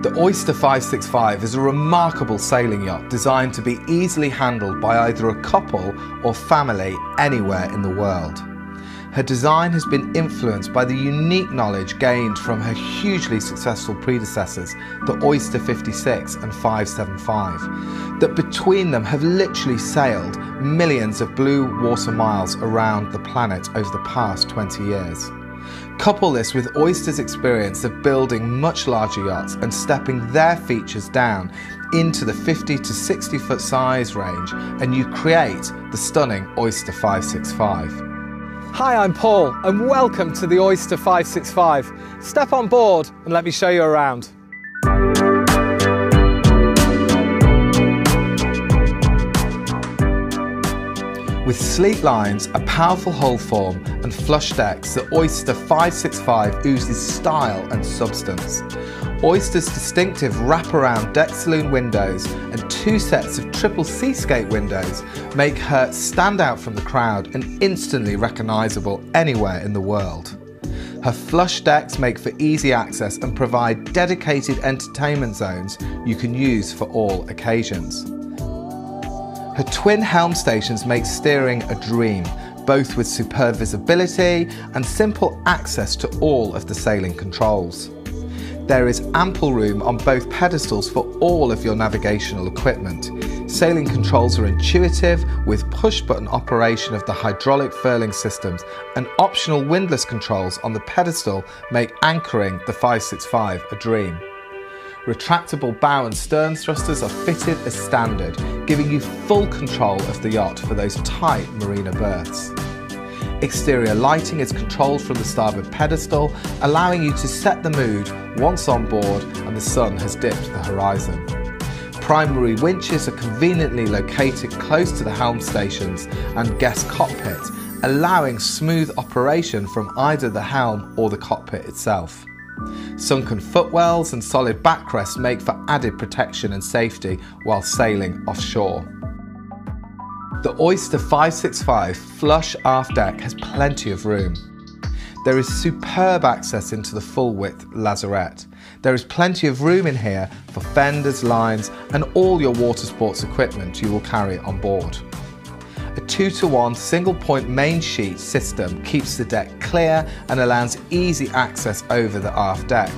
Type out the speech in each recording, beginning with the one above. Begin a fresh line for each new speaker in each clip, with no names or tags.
The Oyster 565 is a remarkable sailing yacht designed to be easily handled by either a couple or family anywhere in the world. Her design has been influenced by the unique knowledge gained from her hugely successful predecessors, the Oyster 56 and 575, that between them have literally sailed millions of blue water miles around the planet over the past 20 years. Couple this with Oyster's experience of building much larger yachts and stepping their features down into the 50 to 60 foot size range, and you create the stunning Oyster 565.
Hi, I'm Paul, and welcome to the Oyster 565. Step on board and let me show you around.
With sleek lines, a powerful hull form and flush decks, the Oyster 565 oozes style and substance. Oyster's distinctive wraparound deck saloon windows and two sets of triple seascape windows make her stand out from the crowd and instantly recognisable anywhere in the world. Her flush decks make for easy access and provide dedicated entertainment zones you can use for all occasions. Her twin helm stations make steering a dream, both with superb visibility and simple access to all of the sailing controls. There is ample room on both pedestals for all of your navigational equipment. Sailing controls are intuitive with push button operation of the hydraulic furling systems and optional windlass controls on the pedestal make anchoring the 565 a dream. Retractable bow and stern thrusters are fitted as standard, giving you full control of the yacht for those tight marina berths. Exterior lighting is controlled from the starboard pedestal, allowing you to set the mood once on board and the sun has dipped the horizon. Primary winches are conveniently located close to the helm stations and guest cockpit, allowing smooth operation from either the helm or the cockpit itself. Sunken footwells and solid backrests make for added protection and safety while sailing offshore. The Oyster 565 flush aft deck has plenty of room. There is superb access into the full width lazarette. There is plenty of room in here for fenders, lines, and all your water sports equipment you will carry on board. A 2 to 1 single point main sheet system keeps the deck clear and allows easy access over the aft deck.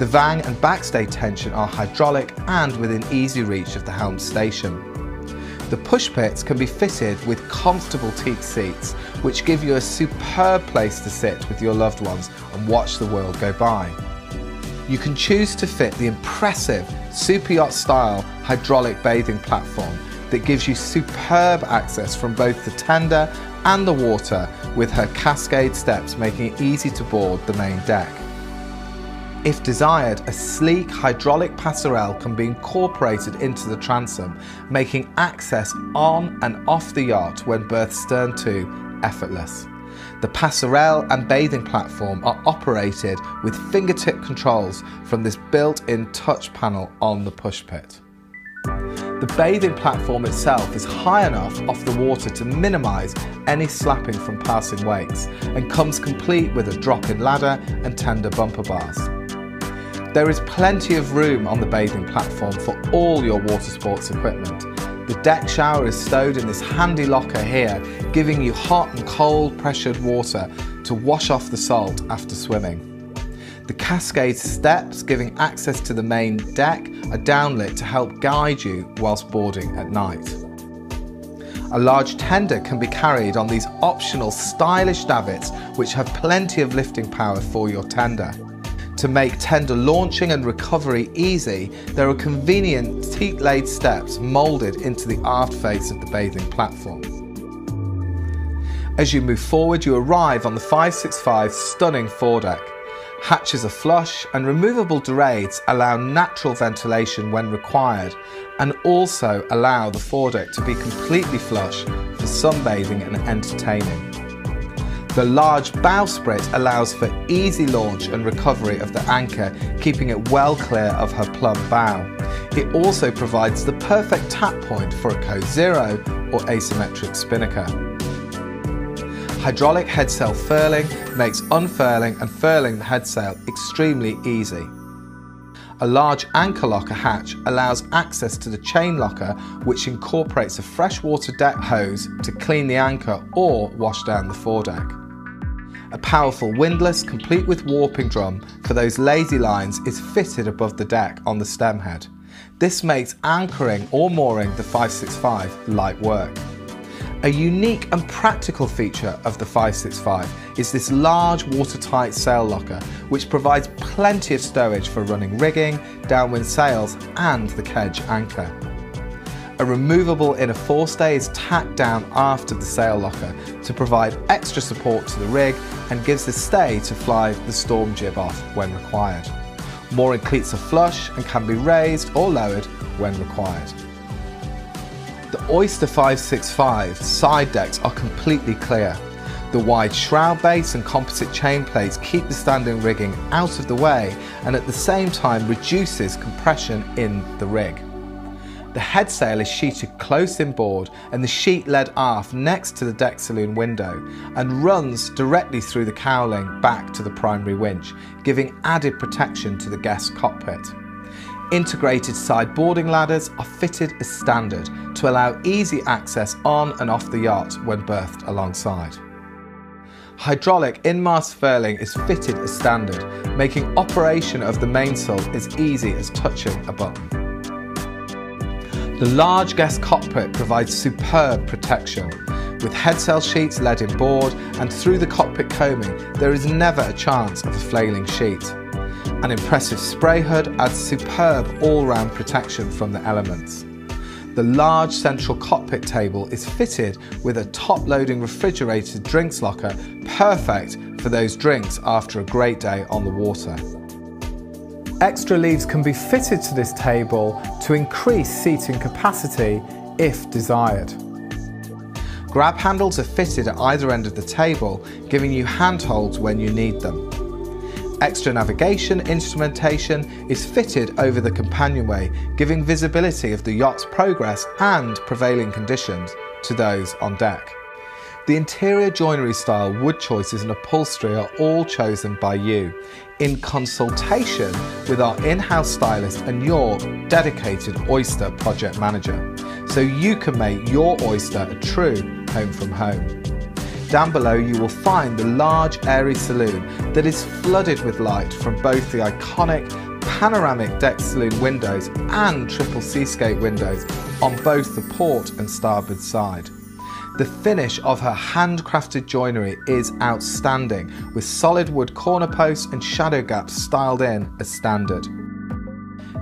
The vang and backstay tension are hydraulic and within easy reach of the helm station. The push pits can be fitted with comfortable teak seats, which give you a superb place to sit with your loved ones and watch the world go by. You can choose to fit the impressive super yacht style hydraulic bathing platform that gives you superb access from both the tender and the water with her cascade steps making it easy to board the main deck. If desired, a sleek hydraulic passerelle can be incorporated into the transom, making access on and off the yacht when berth stern to effortless. The passerelle and bathing platform are operated with fingertip controls from this built-in touch panel on the push pit. The bathing platform itself is high enough off the water to minimise any slapping from passing wakes and comes complete with a drop-in ladder and tender bumper bars. There is plenty of room on the bathing platform for all your water sports equipment. The deck shower is stowed in this handy locker here, giving you hot and cold pressured water to wash off the salt after swimming. The Cascade steps giving access to the main deck are downlit to help guide you whilst boarding at night. A large tender can be carried on these optional stylish davits which have plenty of lifting power for your tender. To make tender launching and recovery easy, there are convenient teak-laid steps moulded into the aft face of the bathing platform. As you move forward, you arrive on the 565 stunning foredeck. Hatches are flush and removable dorades allow natural ventilation when required and also allow the foredeck to be completely flush for sunbathing and entertaining. The large bowsprit allows for easy launch and recovery of the anchor, keeping it well clear of her plumb bow. It also provides the perfect tack point for a Code Zero or asymmetric spinnaker. Hydraulic headsail furling makes unfurling and furling the headsail extremely easy. A large anchor locker hatch allows access to the chain locker, which incorporates a freshwater deck hose to clean the anchor or wash down the foredeck. A powerful windlass, complete with warping drum for those lazy lines, is fitted above the deck on the stem head. This makes anchoring or mooring the 565 light work. A unique and practical feature of the 565 is this large watertight sail locker, which provides plenty of stowage for running rigging, downwind sails, and the kedge anchor. A removable inner forestay is tacked down after the sail locker to provide extra support to the rig and gives the stay to fly the storm jib off when required. Mooring cleats are flush and can be raised or lowered when required. The Oyster 565 side decks are completely clear. The wide shroud base and composite chain plates keep the standing rigging out of the way and at the same time reduces compression in the rig. The head sail is sheeted close inboard and the sheet led aft next to the deck saloon window and runs directly through the cowling back to the primary winch, giving added protection to the guest cockpit. Integrated side boarding ladders are fitted as standard to allow easy access on and off the yacht when berthed alongside. Hydraulic in-mast furling is fitted as standard, making operation of the mainsail as easy as touching a button. The large guest cockpit provides superb protection. With headsail sheets led inboard and through the cockpit coaming, there is never a chance of a flailing sheet. An impressive spray hood adds superb all-round protection from the elements. The large central cockpit table is fitted with a top-loading refrigerated drinks locker, perfect for those drinks after a great day on the water. Extra leaves can be fitted to this table to increase seating capacity if desired. Grab handles are fitted at either end of the table, giving you handholds when you need them. Extra navigation instrumentation is fitted over the companionway, giving visibility of the yacht's progress and prevailing conditions to those on deck. The interior joinery style, wood choices and upholstery are all chosen by you in consultation with our in-house stylist and your dedicated Oyster project manager so you can make your Oyster a true home from home. Down below you will find the large airy saloon that is flooded with light from both the iconic panoramic deck saloon windows and triple seascape windows on both the port and starboard side. The finish of her handcrafted joinery is outstanding, with solid wood corner posts and shadow gaps styled in as standard.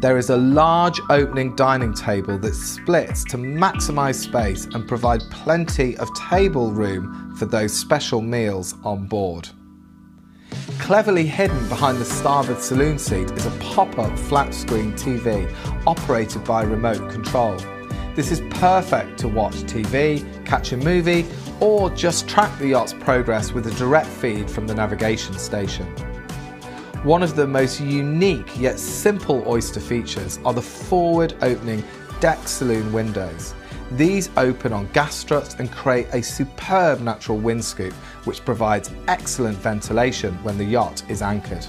There is a large opening dining table that splits to maximise space and provide plenty of table room for those special meals on board. Cleverly hidden behind the starboard saloon seat is a pop-up flat screen TV operated by remote control. This is perfect to watch TV, catch a movie, or just track the yacht's progress with a direct feed from the navigation station. One of the most unique yet simple Oyster features are the forward opening deck saloon windows. These open on gas struts and create a superb natural wind scoop which provides excellent ventilation when the yacht is anchored.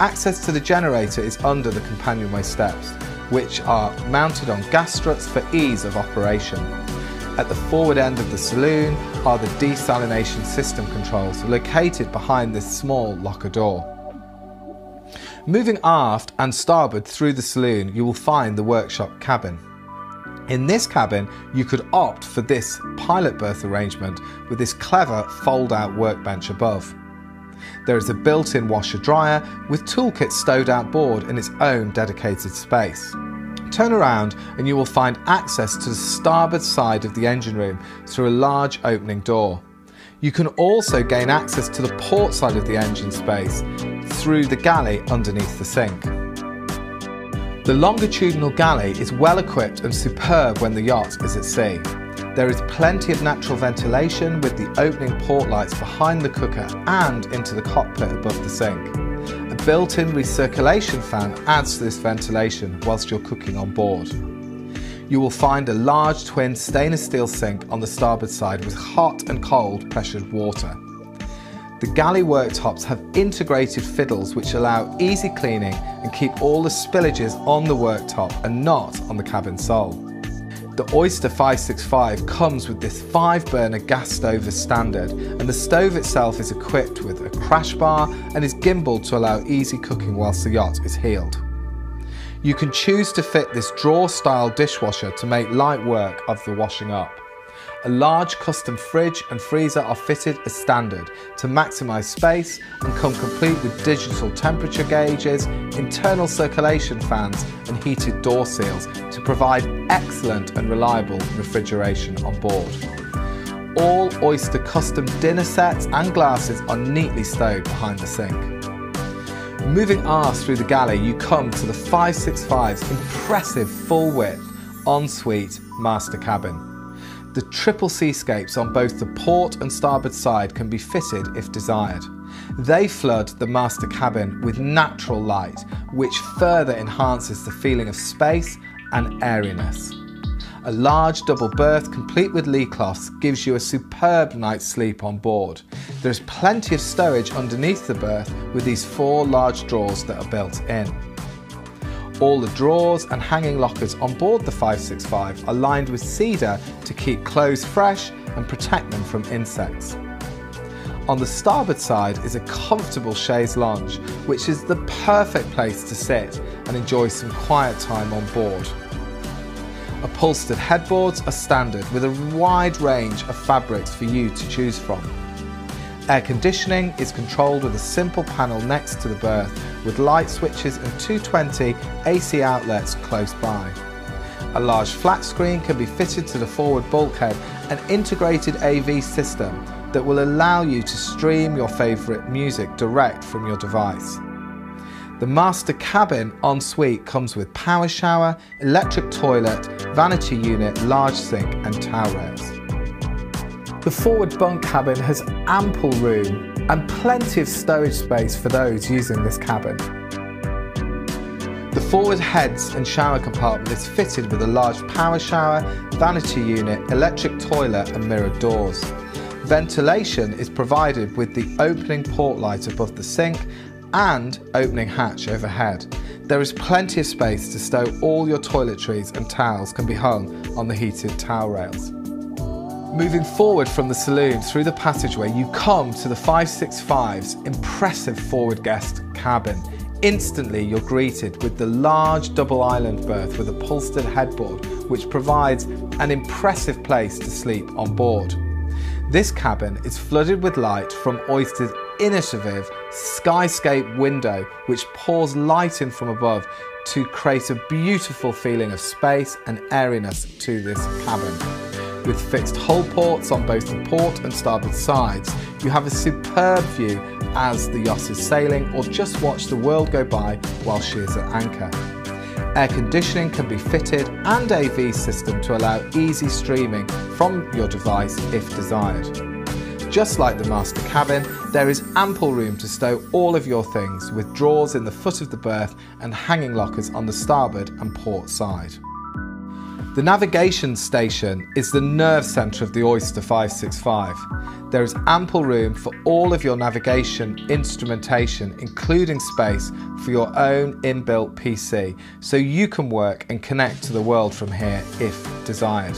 Access to the generator is under the companionway steps which are mounted on gas struts for ease of operation. At the forward end of the saloon are the desalination system controls located behind this small locker door. Moving aft and starboard through the saloon you will find the workshop cabin. In this cabin you could opt for this pilot berth arrangement with this clever fold out workbench above. There is a built-in washer dryer with toolkit stowed outboard in its own dedicated space. Turn around and you will find access to the starboard side of the engine room through a large opening door. You can also gain access to the port side of the engine space through the galley underneath the sink. The longitudinal galley is well equipped and superb when the yacht is at sea. There is plenty of natural ventilation with the opening port lights behind the cooker and into the cockpit above the sink. A built-in recirculation fan adds to this ventilation whilst you're cooking on board. You will find a large twin stainless steel sink on the starboard side with hot and cold pressured water. The galley worktops have integrated fiddles which allow easy cleaning and keep all the spillages on the worktop and not on the cabin sole. The Oyster 565 comes with this 5 burner gas stove as standard and the stove itself is equipped with a crash bar and is gimbaled to allow easy cooking whilst the yacht is heeled. You can choose to fit this drawer style dishwasher to make light work of the washing up. A large custom fridge and freezer are fitted as standard to maximise space and come complete with digital temperature gauges, internal circulation fans and heated door seals to provide excellent and reliable refrigeration on board. All Oyster custom dinner sets and glasses are neatly stowed behind the sink. Moving aft through the galley, you come to the 565's impressive full width ensuite master cabin. The triple seascapes on both the port and starboard side can be fitted if desired. They flood the master cabin with natural light, which further enhances the feeling of space and airiness. A large double berth complete with lee cloths gives you a superb night's sleep on board. There is plenty of stowage underneath the berth with these four large drawers that are built in. All the drawers and hanging lockers on board the 565 are lined with cedar to keep clothes fresh and protect them from insects. On the starboard side is a comfortable chaise lounge, which is the perfect place to sit and enjoy some quiet time on board. Upholstered headboards are standard with a wide range of fabrics for you to choose from. Air conditioning is controlled with a simple panel next to the berth with light switches and 220 AC outlets close by. A large flat screen can be fitted to the forward bulkhead, an integrated AV system that will allow you to stream your favourite music direct from your device. The master cabin ensuite comes with power shower, electric toilet, vanity unit, large sink and towel rails. The forward bunk cabin has ample room and plenty of stowage space for those using this cabin. The forward heads and shower compartment is fitted with a large power shower, vanity unit, electric toilet and mirrored doors. Ventilation is provided with the opening port light above the sink and opening hatch overhead. There is plenty of space to stow all your toiletries and towels can be hung on the heated towel rails. Moving forward from the saloon through the passageway, you come to the 565's impressive forward guest cabin. Instantly, you're greeted with the large double island berth with upholstered headboard, which provides an impressive place to sleep on board. This cabin is flooded with light from Oyster's innovative skyscape window, which pours light in from above to create a beautiful feeling of space and airiness to this cabin. With fixed hull ports on both the port and starboard sides, you have a superb view as the yacht is sailing or just watch the world go by while she is at anchor. Air conditioning can be fitted and AV system to allow easy streaming from your device if desired. Just like the master cabin, there is ample room to stow all of your things with drawers in the foot of the berth and hanging lockers on the starboard and port side. The navigation station is the nerve centre of the Oyster 565. There is ample room for all of your navigation instrumentation, including space for your own inbuilt PC, so you can work and connect to the world from here if desired.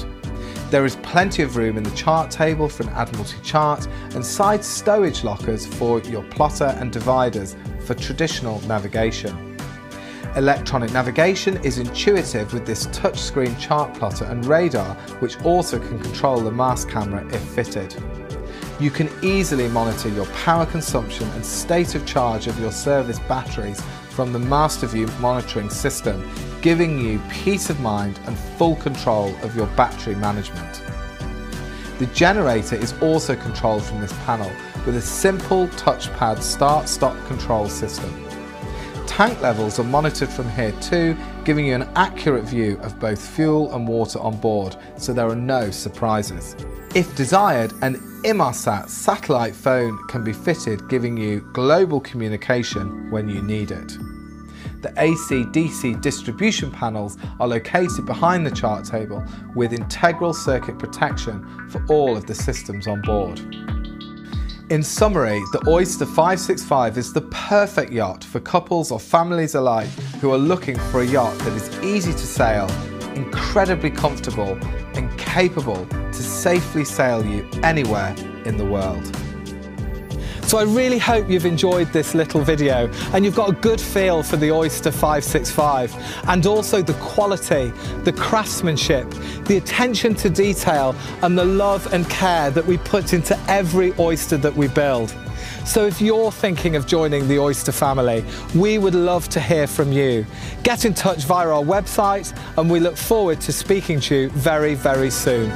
There is plenty of room in the chart table for an Admiralty chart and side stowage lockers for your plotter and dividers for traditional navigation. Electronic navigation is intuitive with this touchscreen chart plotter and radar, which also can control the mast camera if fitted. You can easily monitor your power consumption and state of charge of your service batteries from the MasterView monitoring system, giving you peace of mind and full control of your battery management. The generator is also controlled from this panel with a simple touchpad start-stop control system tank levels are monitored from here too, giving you an accurate view of both fuel and water on board, so there are no surprises. If desired, an Inmarsat satellite phone can be fitted, giving you global communication when you need it. The AC-DC distribution panels are located behind the chart table with integral circuit protection for all of the systems on board. In summary, the Oyster 565 is the perfect yacht for couples or families alike who are looking for a yacht that is easy to sail, incredibly comfortable, and capable to safely sail you anywhere in the world.
So I really hope you've enjoyed this little video and you've got a good feel for the Oyster 565 and also the quality, the craftsmanship, the attention to detail and the love and care that we put into every oyster that we build. So if you're thinking of joining the Oyster family, we would love to hear from you. Get in touch via our website and we look forward to speaking to you very, very soon.